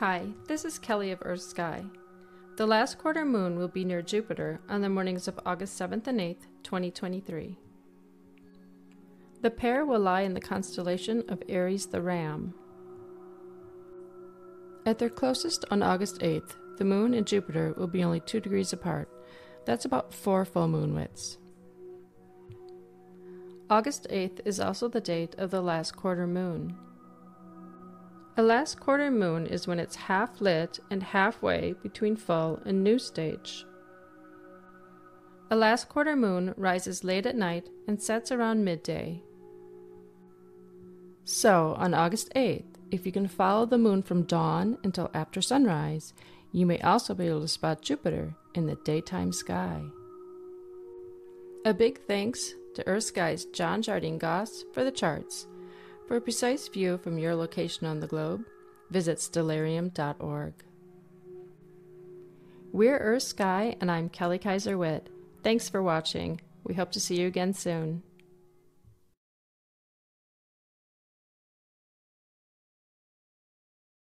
Hi, this is Kelly of EarthSky. The last quarter moon will be near Jupiter on the mornings of August 7th and 8th, 2023. The pair will lie in the constellation of Aries the Ram. At their closest on August 8th, the moon and Jupiter will be only 2 degrees apart. That's about 4 full moon widths. August 8th is also the date of the last quarter moon. A last quarter moon is when it's half lit and halfway between full and new stage. A last quarter moon rises late at night and sets around midday. So, on August 8th, if you can follow the moon from dawn until after sunrise, you may also be able to spot Jupiter in the daytime sky. A big thanks to EarthSky's John Jardine Goss for the charts for a precise view from your location on the globe, visit stellarium.org. We're EarthSky, and I'm Kelly Kizer Whitt. Thanks for watching. We hope to see you again soon.